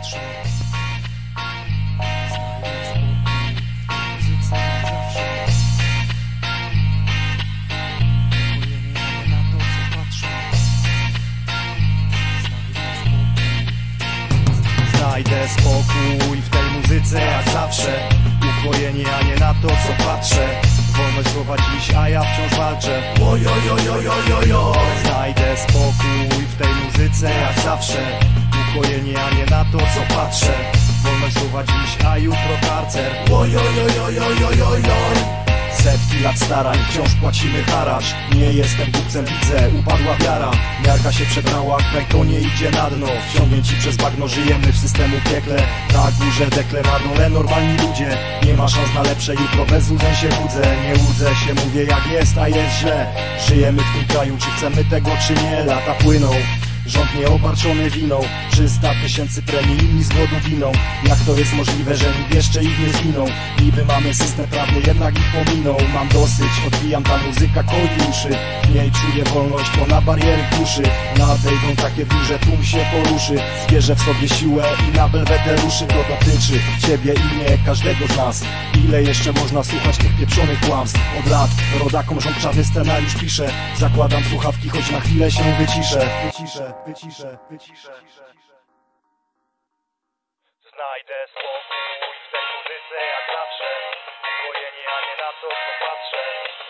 patrzę. Znajdę spokój w tej muzyce jak zawsze Ukojenie, a nie na to co patrzę. Wolność słowa dziś, a ja wciąż walczę. Ojojojojojojoj. Znajdę spokój w tej muzyce jak zawsze Ukojenie, a nie na to co patrzę. Wolność słowa dziś, a jutro karcer Setki lat starań, wciąż płacimy haraż Nie jestem kupcem, widzę, upadła wiara. Miarka się przebrała, nie idzie na dno. Wciągnięci przez bagno, żyjemy w systemu piekle. Na górze dekle, na dole normalni ludzie. Nie ma szans na lepsze jutro, bez łzeń się budzę. Nie łudzę się, mówię jak jest, a jest źle. Żyjemy w tym kraju, czy chcemy tego, czy nie? Lata płyną Rząd nieobarczony winą. 300 tysięcy premii, inni z głodu giną. Jak to jest możliwe, że nikt jeszcze ich nie zginął? Niby mamy system prawny, jednak ich pominął. Mam dosyć, odbijam ta muzyka koi uszy W niej czuję wolność, bo na bariery kuszy. Nadejdą takie dni, że tłum się poruszy. Zbierze w sobie siłę i na belwetę ruszy To dotyczy ciebie i mnie, każdego z nas. Ile jeszcze można słuchać tych pieprzonych kłamstw? Od lat rodakom rząd czarny scenariusz pisze. Zakładam słuchawki, choć na chwilę się wyciszę. Wyciszę, wyciszę, wyciszę. Znajdę spokój w tej muzyce jak zawsze. Ukojenie, a nie na to co patrzę.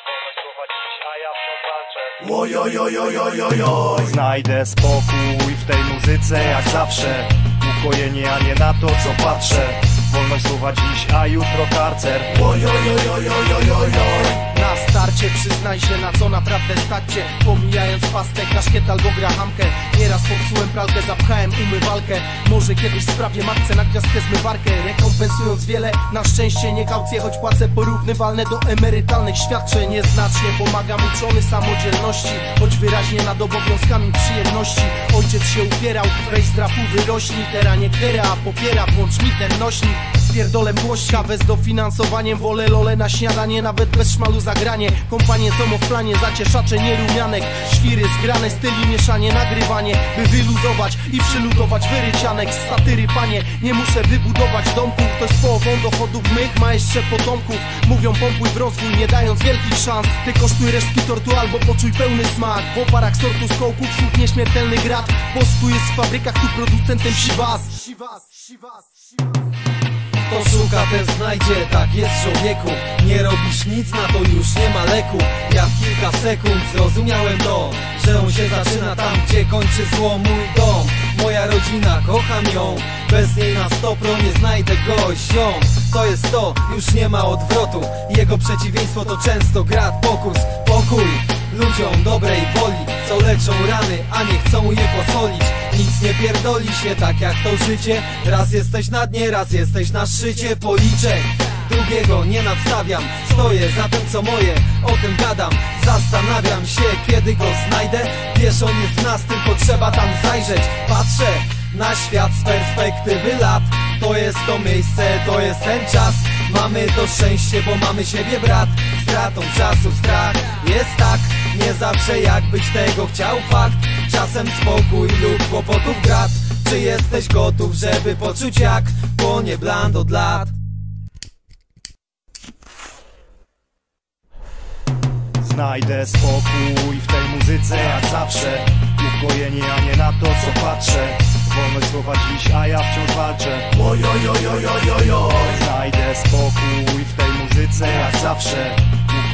Wolność słowa dziś, a ja wciąż walczę. Ojojojojojojoj Znajdę spokój w tej muzyce jak zawsze. Ukojenie, a nie na to co patrzę. Wolność słowa dziś, a jutro karcer Ojojojojojojoj Na starcie przyznaj się na co naprawdę stać cię Pomijając pastę, kaszkiet albo grahamkę. Nieraz popsułem pralkę, zapchałem umywalkę Może kiedyś sprawię matce na gwiazdkę zmywarkę. Rekompensując wiele, na szczęście nie kaucje Choć płace porównywalne do emerytalnych świadczeń. Nieznacznie pomagam uczony samodzielności Choć wyraźnie nad obowiązkami przyjemności. Ojciec się upierał, weź z rapu wyrośnij. Teraz nie ktera, a popiera, włącz mi ten nośnik Pierdolę młość, kawę z dofinansowaniem. Wolę lole na śniadanie, nawet bez szmalu zagranie Kompanie co w planie, zacieszacze nierumianek. Świry zgrane, styli mieszanie, nagrywanie. By wyluzować i przylutować wyrycianek Z satyry panie, nie muszę wybudować domku Ktoś z połową dochodów mych ma jeszcze potomków Mówią pompuj w rozwój, nie dając wielkich szans. Ty kosztuj resztki tortu albo poczuj pełny smak. W oparach sortu z kołków, słuch nieśmiertelny grat Postu jest w fabrykach, tu producentem siwas. Siwas, siwas, siwas Kto szuka, ten znajdzie, tak jest człowieku Nie robisz nic, na to już nie ma leku. Ja w kilka sekund zrozumiałem to Że on się zaczyna tam, gdzie kończy zło mój dom. Moja rodzina, kocham ją Bez niej na stopro nie znajdę gością. To jest to, już nie ma odwrotu. Jego przeciwieństwo to często grat, pokus, pokój Ludziom dobrej woli, co leczą rany, a nie chcą je posolić. Nic nie pierdoli się tak jak to życie. Raz jesteś na dnie, raz jesteś na szczycie. Policzek Drugiego nie nadstawiam. Stoję za tym co moje, o tym gadam. Zastanawiam się kiedy go znajdę. Wiesz on jest w nas, tylko trzeba tam zajrzeć. Patrzę na świat z perspektywy lat. To jest to miejsce, to jest ten czas Mamy to szczęście, bo mamy siebie brat. Stratą czasu strach jest tak. Nie zawsze jak być tego chciał fakt. Czasem spokój lub kłopotów grat Czy jesteś gotów, żeby poczuć jak Płonie bland od lat? Znajdę spokój w tej muzyce jak zawsze Ukojenie, a nie na to co patrzę. Wolność słowa dziś, a ja wciąż walczę. Tej muzyce jak zawsze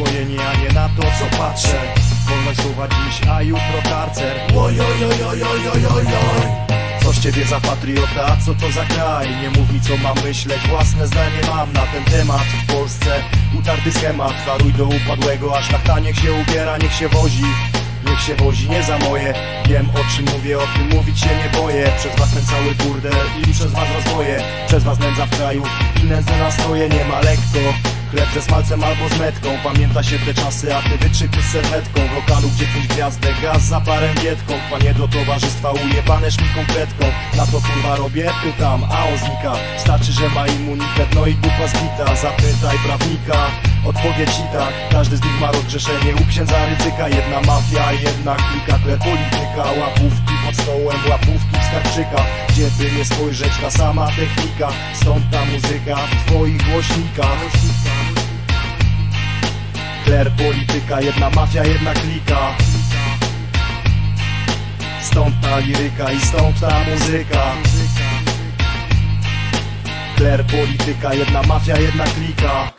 Ukojenie, a nie na to co patrzę. Wolność słowa dziś, a jutro karcer. Ojojojojojojoj Co z ciebie za patriota, a co to za kraj? Nie mów mi co mam myśleć, własne zdanie mam na ten temat. W Polsce utarty schemat, haruj do upadłego Aż szlachta niech się ubiera, niech się wozi. Niech się wozi, nie za moje. Wiem o czym mówię, o tym mówić się nie boję. Przez was ten cały burdel i przez was rozwoje. Przez was nędza w kraju i nędzne nastroje Nie ma lekko Chleb ze smalcem albo z metką. Pamięta się te czasy, a ty wytrzypy z serwetką W lokalu, gdzie pięć gwiazdek, gaz za parę biedką Panie do towarzystwa ujebane szmi konkretką Na to kurwa robię, pytam, a on znika. Starczy, że ma immunitet, no i dupa zbita Zapytaj prawnika, odpowiedź i tak. Każdy z nich ma rozgrzeszenie u księdza ryzyka. Jedna mafia, jedna klika, kler polityka Łapówki pod stołem łapówki w skarbczyka Gdzie by nie spojrzeć ta sama technika. Stąd ta muzyka w twoich głośnikach. Kler, polityka, jedna mafia, jedna klika. Stąd ta liryka i stąd ta muzyka. Kler, polityka, jedna mafia, jedna klika